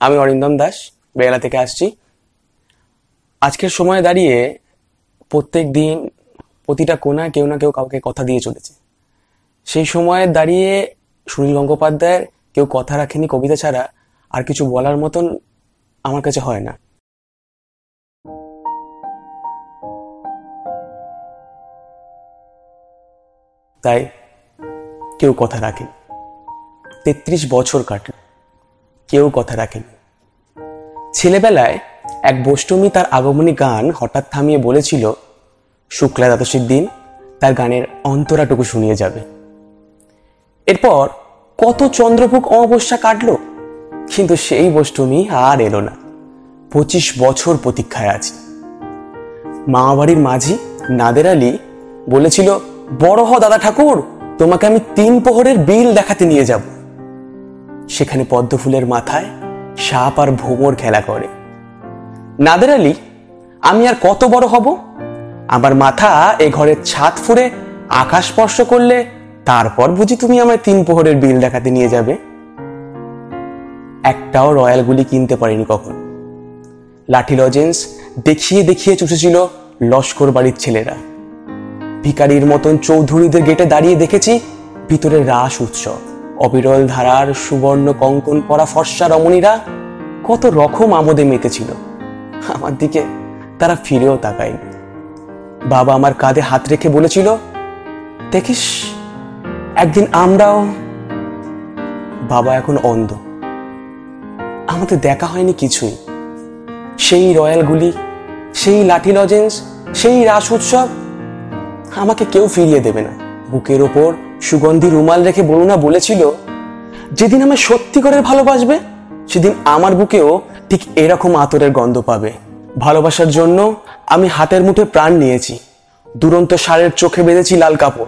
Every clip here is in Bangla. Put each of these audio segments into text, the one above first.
আমি অরিন্দম দাস বেলা থেকে আসছি। আজকের সময়ে দাঁড়িয়ে প্রত্যেক দিন প্রতিটা কোনায় কেউ না কেউ কাউকে কথা দিয়ে চলেছে। সেই সময়ে দাঁড়িয়ে সুনীল গঙ্গোপাধ্যায়ের কেউ কথা রাখেনি কবিতা ছাড়া, আর কিছু বলার মতন আমার কাছে হয় না। তাই কেউ কথা রাখেনি। তেত্রিশ বছর কাটল। কেউ কথা রাখেনি। ছেলেবেলায় এক বষ্টমী তার আগমনী গান হঠাৎ থামিয়ে বলেছিল, শুক্লা দ্বাদশীর দিন তার গানের অন্তরাটুকু শুনিয়ে যাবে। এরপর কত চন্দ্রভোগ অমাবস্যা কাটলো, কিন্তু সেই বষ্টমী আর এলো না। পঁচিশ বছর প্রতীক্ষায় আছে। মামাবাড়ির মাঝি নাদের আলী বলেছিল, বড় হ দাদা ঠাকুর, তোমাকে আমি তিন প্রহরের বিল দেখাতে নিয়ে যাব। সেখানে পদ্মফুলের মাথায় সাপ আর ভোমর খেলা করে। নাদের আলী, আমি আর কত বড় হব? আমার মাথা এ ঘরের ছাদ ফুঁড়ে আকাশ স্পর্শ করলে তারপর বুঝি তুমি আমায় তিন প্রহরের বিল দেখাতে নিয়ে যাবে। একটাও রয়্যাল গুলি কিনতে পারিনি কখন। লাঠি লজেন্স দেখিয়ে দেখিয়ে চুষেছিল লস্কর বাড়ির ছেলেরা। ভিকারির মতন চৌধুরীদের গেটে দাঁড়িয়ে দেখেছি ভিতরে রাস উৎসব। অবিরল ধারার সুবর্ণ কঙ্কন পরা ফর্সা রমণীরা কত রকম আমোদে মেতেছিল। আমার দিকে তারা ফিরেও তাকায়নি। বাবা আমার কাঁধে হাত রেখে বলেছিল, দেখিস, একদিন আমরাও বাবা এখন অন্ধ। আমাদের দেখা হয়নি কিছুই। সেই রয়্যালগুলি সেই লাঠি লজেন্স, সেই রাস উৎসব আমাকে কেউ ফিরিয়ে দেবে না। বুকের ওপর সুগন্ধি রুমাল রেখে বলুনা বলেছিল, যেদিন আমায় সত্যি করে ভালোবাসবে, সেদিন আমার বুকেও ঠিক এরকম আতরের গন্ধ পাবে। ভালোবাসার জন্য আমি হাতের মুঠে প্রাণ নিয়েছি। দুরন্ত সারের চোখে বেঁধেছি লাল কাপড়।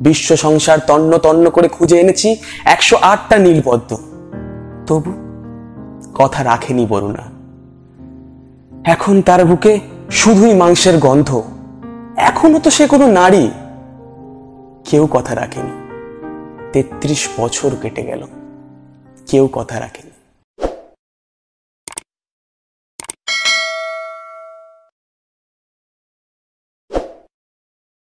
বিশ্ব সংসার তন্ন তন্ন করে খুঁজে এনেছি একশো আটটা নীলপদ্ম। তবু কথা রাখেনি বরুণা। এখন তার বুকে শুধুই মাংসের গন্ধ। এখনও তো সে কোনো নারী কেউ কথা রাখেনি। তেত্রিশ বছর কেটে গেল। কেউ কথা রাখেনি।